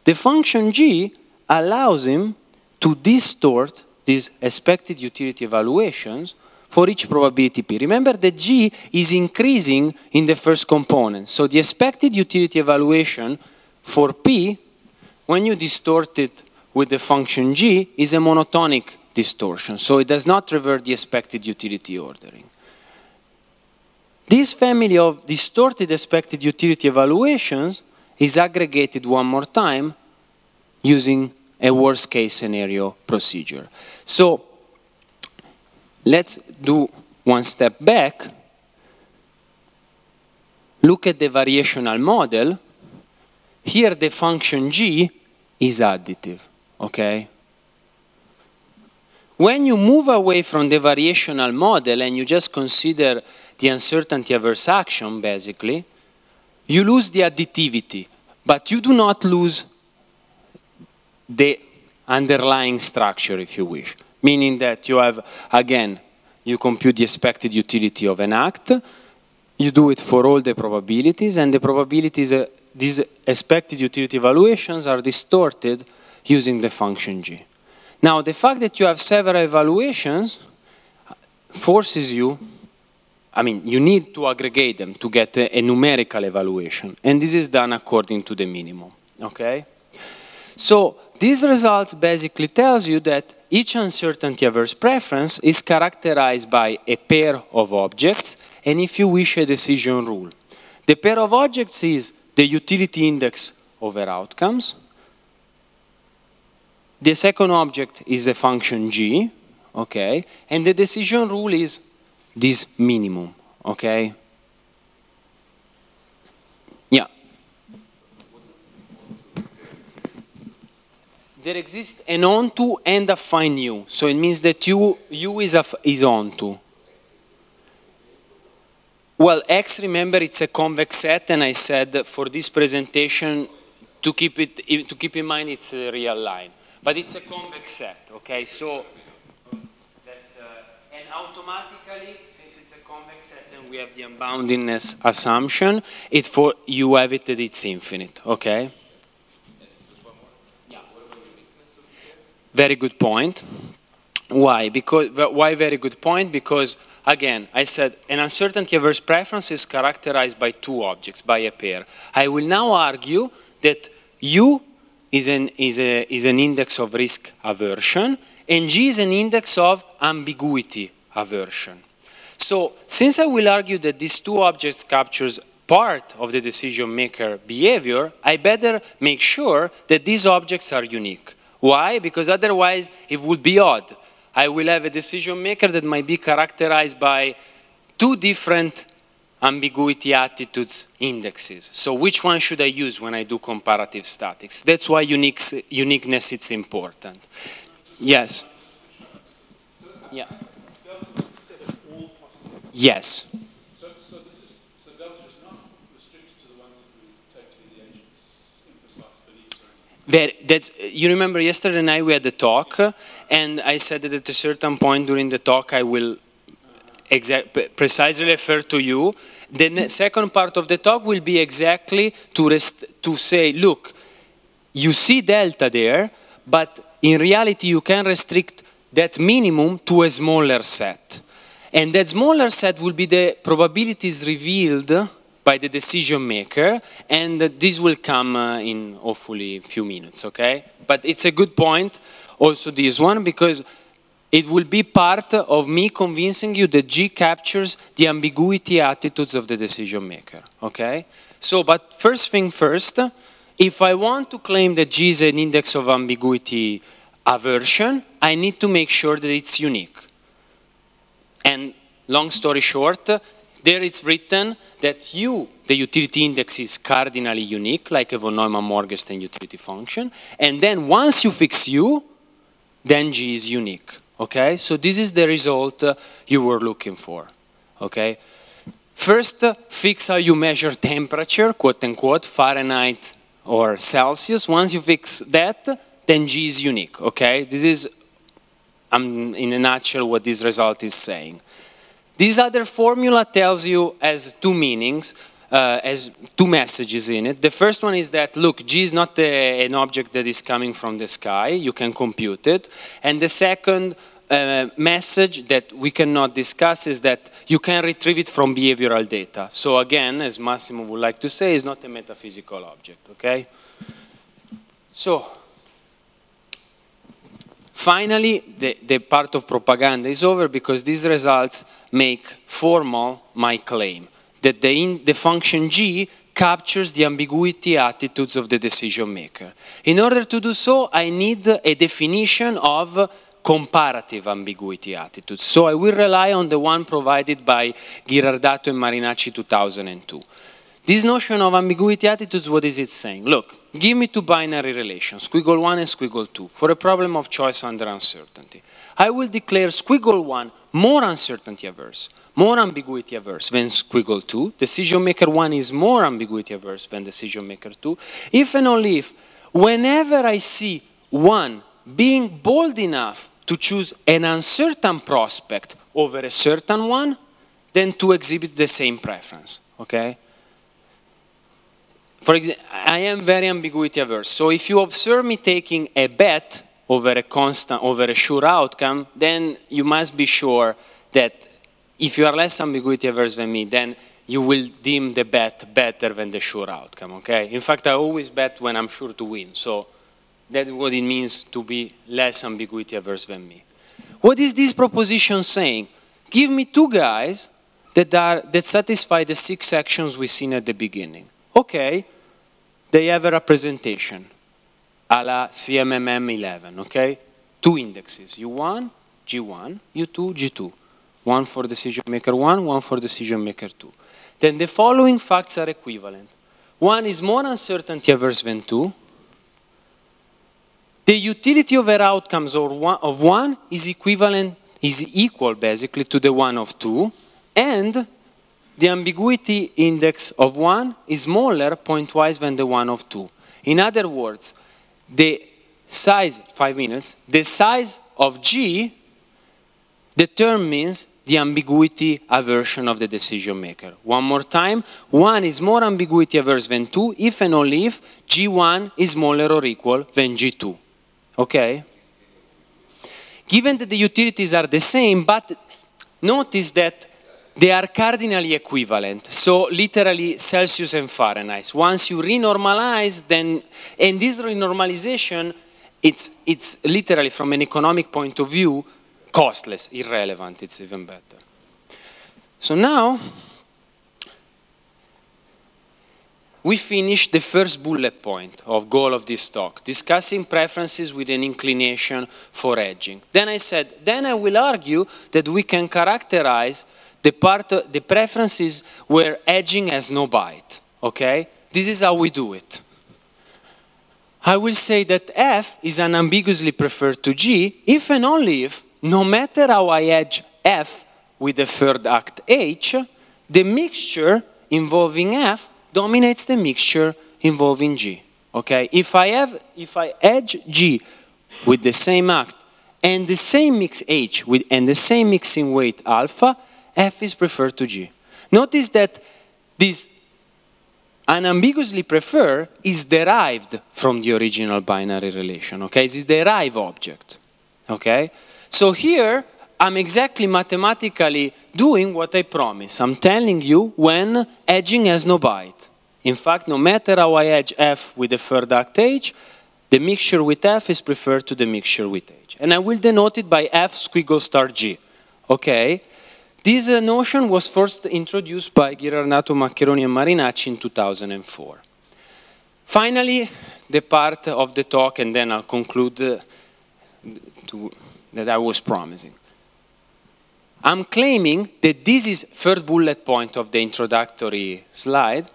The function G allows him to distort these expected utility evaluations for each probability P. Remember that G is increasing in the first component. So the expected utility evaluation for P, when you distort it with the function G, is a monotonic distortion. So it does not revert the expected utility ordering. This family of distorted expected utility evaluations is aggregated one more time using a worst case scenario procedure. So Let's do one step back. Look at the variational model. Here the function g is additive, okay? When you move away from the variational model and you just consider the uncertainty averse axioms, basically, you lose the additivity, but you do not lose the underlying structure, if you wish meaning that you have, again, you compute the expected utility of an act, you do it for all the probabilities, and the probabilities, uh, these expected utility evaluations are distorted using the function g. Now, the fact that you have several evaluations forces you, I mean, you need to aggregate them to get a, a numerical evaluation, and this is done according to the minimum, okay? So these results basically tells you that each uncertainty averse preference is characterized by a pair of objects and if you wish a decision rule. The pair of objects is the utility index over outcomes. The second object is the function g, okay? And the decision rule is this minimum, okay? There exists an onto and affine U. So it means that U, U is, a, is onto. Well, X, remember, it's a convex set, and I said for this presentation, to keep, it, to keep in mind it's a real line. But it's a convex set, okay? So that's, uh, and automatically, since it's a convex set and we have the unboundedness assumption, it for, you have it that it's infinite, okay? Very good point. Why? Because why very good point? Because again, I said an uncertainty averse preference is characterized by two objects, by a pair. I will now argue that U is an, is, a, is an index of risk aversion and G is an index of ambiguity aversion. So since I will argue that these two objects captures part of the decision maker behavior, I better make sure that these objects are unique. Why? Because otherwise it would be odd. I will have a decision maker that might be characterized by two different ambiguity attitudes indexes. So which one should I use when I do comparative statics? That's why unique, uniqueness is important. Yes. Yeah. Yes. That's, you remember yesterday night we had the talk, and I said that at a certain point during the talk I will exact, precisely refer to you. The second part of the talk will be exactly to, rest, to say, look, you see delta there, but in reality you can restrict that minimum to a smaller set. And that smaller set will be the probabilities revealed by the decision maker, and this will come uh, in hopefully a few minutes, okay? But it's a good point, also this one, because it will be part of me convincing you that G captures the ambiguity attitudes of the decision maker, okay? So, but first thing first, if I want to claim that G is an index of ambiguity aversion, I need to make sure that it's unique. And long story short, there it's written that U, the utility index, is cardinally unique, like a von Neumann-Morgenstern utility function. And then once you fix U, then G is unique. Okay, so this is the result uh, you were looking for. Okay, first uh, fix how you measure temperature, quote unquote, Fahrenheit or Celsius. Once you fix that, then G is unique. Okay, this is um, in a nutshell what this result is saying. This other formula tells you as two meanings, uh, as two messages in it. The first one is that, look, G is not a, an object that is coming from the sky. You can compute it. And the second uh, message that we cannot discuss is that you can retrieve it from behavioral data. So again, as Massimo would like to say, it's not a metaphysical object, okay? So, finally, the, the part of propaganda is over because these results make formal my claim that the, in, the function g captures the ambiguity attitudes of the decision maker. In order to do so, I need a definition of comparative ambiguity attitudes. So I will rely on the one provided by Ghirardato and Marinacci 2002. This notion of ambiguity attitudes, what is it saying? Look, give me two binary relations, squiggle 1 and squiggle 2, for a problem of choice under uncertainty. I will declare squiggle 1 more uncertainty averse, more ambiguity averse than squiggle 2. Decision maker 1 is more ambiguity averse than decision maker 2. If and only if, whenever I see 1 being bold enough to choose an uncertain prospect over a certain one, then 2 exhibits the same preference, okay? For example, I am very ambiguity averse. So if you observe me taking a bet over a constant, over a sure outcome, then you must be sure that if you are less ambiguity averse than me, then you will deem the bet better than the sure outcome, okay? In fact, I always bet when I'm sure to win. So that's what it means to be less ambiguity averse than me. What is this proposition saying? Give me two guys that, are, that satisfy the six actions we've seen at the beginning. Okay, they have a representation, a la CMMM 11, okay? Two indexes, U1, G1, U2, G2. One for decision maker 1, one for decision maker 2. Then the following facts are equivalent. One is more uncertainty averse than 2. The utility over outcomes or of 1 is equivalent, is equal basically to the one of 2. And the ambiguity index of 1 is smaller pointwise than the one of 2. In other words, the size, five minutes, the size of G determines the ambiguity aversion of the decision maker. One more time, 1 is more ambiguity averse than 2 if and only if G1 is smaller or equal than G2. Okay? Given that the utilities are the same, but notice that they are cardinally equivalent. So literally Celsius and Fahrenheit. Once you renormalize, then, and this renormalization, it's, it's literally from an economic point of view, costless, irrelevant, it's even better. So now, we finish the first bullet point of goal of this talk, discussing preferences with an inclination for edging. Then I said, then I will argue that we can characterize the part, the preferences where edging has no bite, okay? This is how we do it. I will say that F is unambiguously preferred to G if and only if, no matter how I edge F with the third act H, the mixture involving F dominates the mixture involving G. Okay? If I have, if I edge G with the same act and the same mix H with, and the same mixing weight alpha, F is preferred to G. Notice that this unambiguously prefer is derived from the original binary relation, okay? This is the derive object, okay? So here, I'm exactly mathematically doing what I promise. I'm telling you when edging has no bite. In fact, no matter how I edge F with the third act H, the mixture with F is preferred to the mixture with H. And I will denote it by F squiggle star G. Okay? This uh, notion was first introduced by Ghirardato, Maccheroni, and Marinacci in 2004. Finally, the part of the talk, and then I'll conclude uh, to, that I was promising. I'm claiming that this is third bullet point of the introductory slide.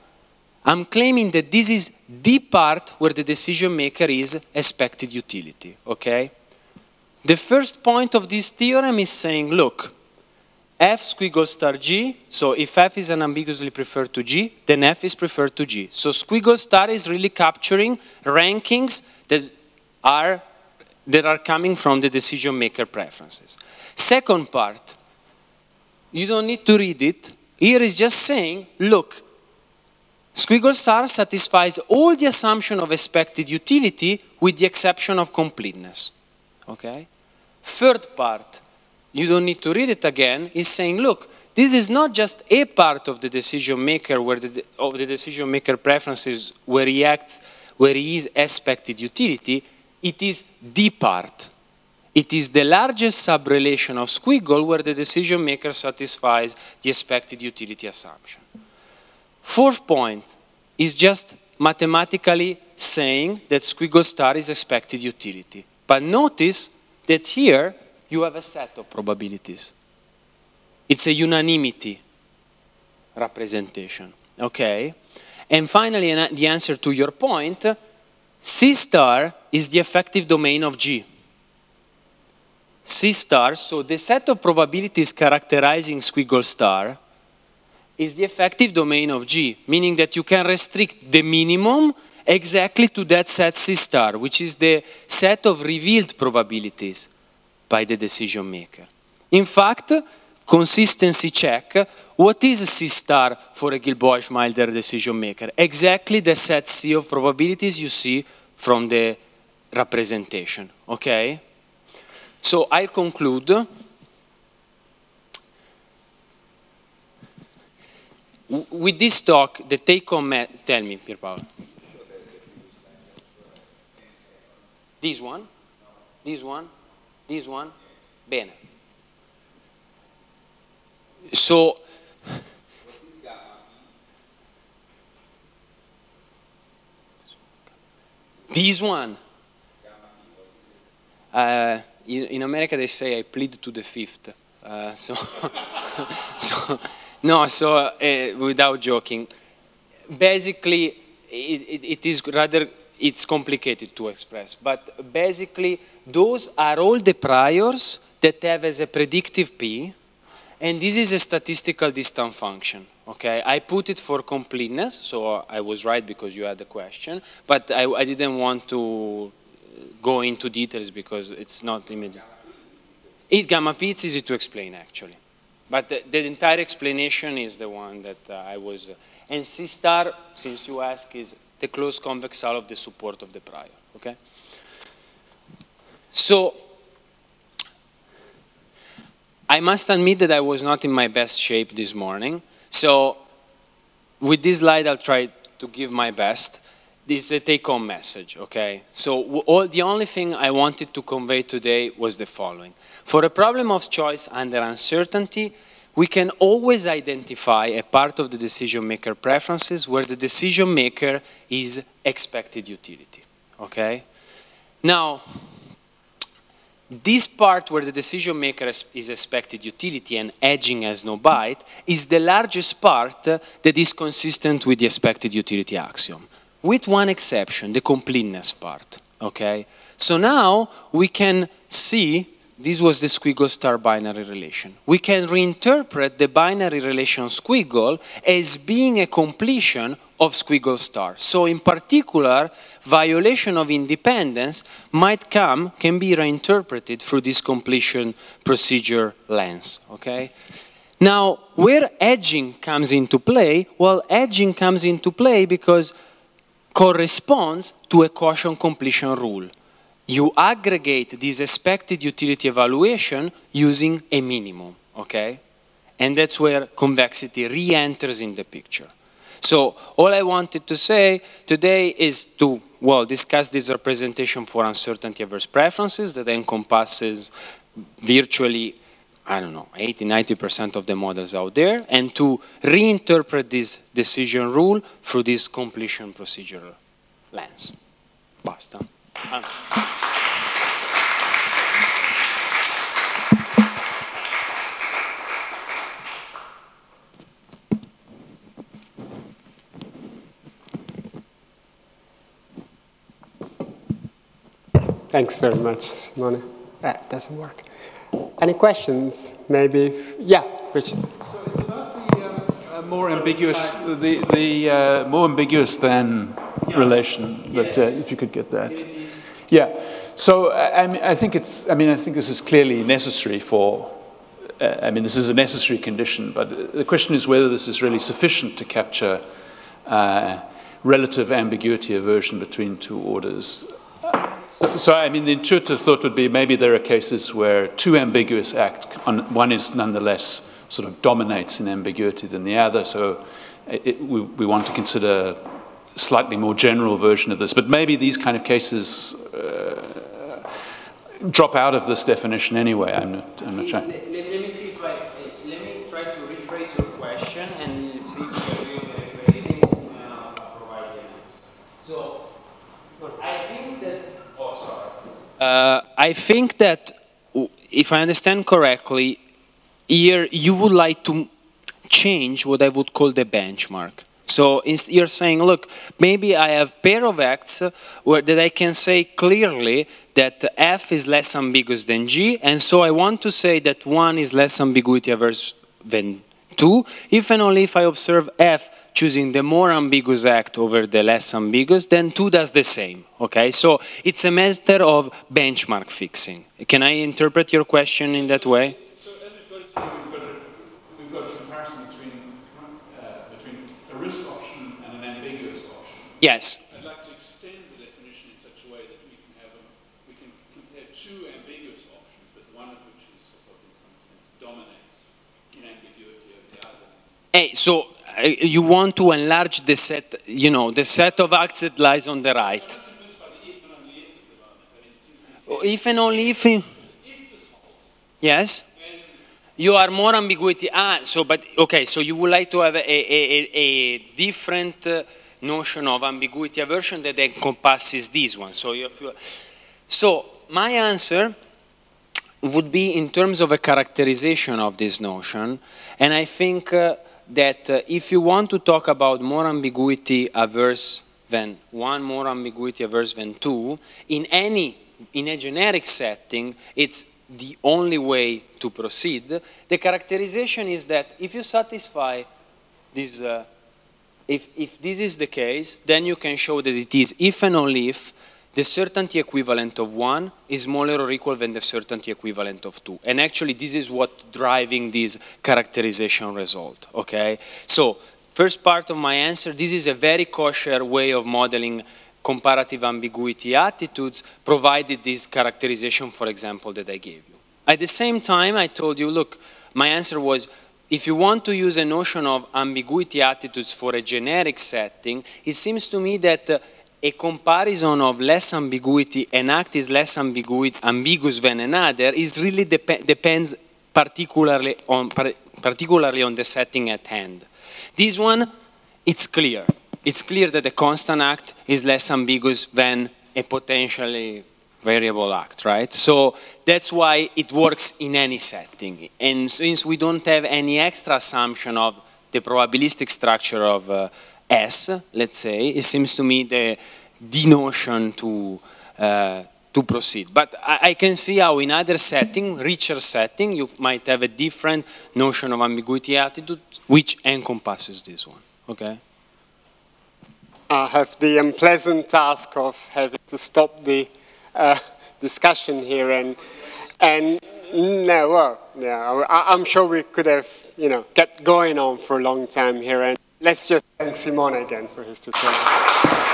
I'm claiming that this is the part where the decision maker is expected utility, okay? The first point of this theorem is saying, look, F squiggle star G, so if F is unambiguously preferred to G, then F is preferred to G. So squiggle star is really capturing rankings that are, that are coming from the decision maker preferences. Second part, you don't need to read it. Here is just saying, look, squiggle star satisfies all the assumption of expected utility with the exception of completeness. Okay? Third part, you don't need to read it again, is saying, look, this is not just a part of the decision maker where the, of the decision maker preferences where he acts, where he is expected utility, it is the part. It is the largest subrelation of squiggle where the decision maker satisfies the expected utility assumption. Fourth point is just mathematically saying that squiggle star is expected utility. But notice that here you have a set of probabilities. It's a unanimity representation, okay? And finally, the answer to your point, C star is the effective domain of G. C star, so the set of probabilities characterizing squiggle star is the effective domain of G, meaning that you can restrict the minimum exactly to that set C star, which is the set of revealed probabilities by the decision maker. In fact, consistency check, what is C star for a Gilboa-Schmeidler decision maker? Exactly the set C of probabilities you see from the representation, okay? So I'll conclude. With this talk, the take-home, tell me, Pierpaolo. This one, this one, this one, bene. So, this one, uh, in, in, America they say I plead to the fifth. Uh, so, so, no, so uh, without joking, basically it, it, it is rather it's complicated to express, but basically those are all the priors that have as a predictive p, and this is a statistical distance function. Okay, I put it for completeness, so I was right because you had the question, but I, I didn't want to go into details because it's not immediate. It gamma p it's easy to explain actually, but the, the entire explanation is the one that uh, I was. Uh, and C star, since you ask, is the closed convex hull of the support of the prior. Okay. So I must admit that I was not in my best shape this morning. So with this slide, I'll try to give my best. This is the take-home message, okay? So all, the only thing I wanted to convey today was the following. For a problem of choice under uncertainty, we can always identify a part of the decision maker preferences where the decision maker is expected utility, okay? Now, this part where the decision maker is expected utility and edging has no bite is the largest part that is consistent with the expected utility axiom, with one exception, the completeness part, okay? So now we can see, this was the squiggle star binary relation. We can reinterpret the binary relation squiggle as being a completion of squiggle star. So in particular, violation of independence might come, can be reinterpreted through this completion procedure lens, okay? Now, where edging comes into play? Well, edging comes into play because corresponds to a caution completion rule. You aggregate this expected utility evaluation using a minimum, okay? And that's where convexity re-enters in the picture. So all I wanted to say today is to, well, discuss this representation for uncertainty averse preferences that encompasses virtually, I don't know, 80, 90% of the models out there, and to reinterpret this decision rule through this completion procedural lens. Basta. Ah. Thanks very much, Simone. That doesn't work. Any questions? Maybe, yeah, Richard. So it's about the uh, uh, more ambiguous, the, the uh, more ambiguous than relation, that, uh, if you could get that. Yeah, so I, I think it's, I mean, I think this is clearly necessary for, uh, I mean, this is a necessary condition, but the question is whether this is really sufficient to capture uh, relative ambiguity aversion between two orders. So, I mean, the intuitive thought would be maybe there are cases where two ambiguous acts, one is nonetheless sort of dominates in ambiguity than the other. So, it, we, we want to consider slightly more general version of this. But maybe these kind of cases uh, drop out of this definition anyway. I'm not, I'm not sure. Let, let, me see if I, let me try to rephrase your question and see if you're doing the rephrasing and I'll provide the answer. So, I think that uh, I think that, if I understand correctly, here you would like to change what I would call the benchmark. So you're saying, look, maybe I have pair of acts uh, where that I can say clearly that F is less ambiguous than G, and so I want to say that one is less ambiguity averse than two, if and only if I observe F choosing the more ambiguous act over the less ambiguous, then two does the same, okay? So it's a matter of benchmark fixing. Can I interpret your question in that way? So as we've got, we've got a comparison between, uh, between a risk option and an ambiguous option. Yes. I'd like to extend the definition in such a way that we can have a, we can compare two ambiguous options, but one of which is, in some sense, dominates in ambiguity of the other. Hey, so uh, you want to enlarge the set, you know, the set of acts that lies on the right. If and only if. Yes? You are more ambiguity. Ah, so, but, okay, so you would like to have a, a, a different uh, notion of ambiguity aversion that encompasses this one. So, you, so my answer would be in terms of a characterization of this notion, and I think uh, that uh, if you want to talk about more ambiguity averse than one, more ambiguity averse than two, in any, in a generic setting, it's the only way to proceed. The characterization is that if you satisfy this, uh, if, if this is the case, then you can show that it is if and only if the certainty equivalent of 1 is smaller or equal than the certainty equivalent of 2. And actually, this is what driving this characterization result, okay? So, first part of my answer, this is a very kosher way of modeling comparative ambiguity attitudes, provided this characterization, for example, that I gave you. At the same time, I told you, look, my answer was, if you want to use a notion of ambiguity attitudes for a generic setting, it seems to me that uh, a comparison of less ambiguity, an act is less ambiguous than another, is really dep depends particularly on, particularly on the setting at hand. This one, it's clear. It's clear that a constant act is less ambiguous than a potentially variable act, right? So that's why it works in any setting. And since we don't have any extra assumption of the probabilistic structure of uh, S, let's say, it seems to me the, the notion to, uh, to proceed. But I, I, can see how in other setting, richer setting, you might have a different notion of ambiguity attitude, which encompasses this one, okay? I have the unpleasant task of having to stop the uh, discussion here and, and no, well, yeah, I, am sure we could have, you know, kept going on for a long time here and Let's just thank Simone again for his tutorial.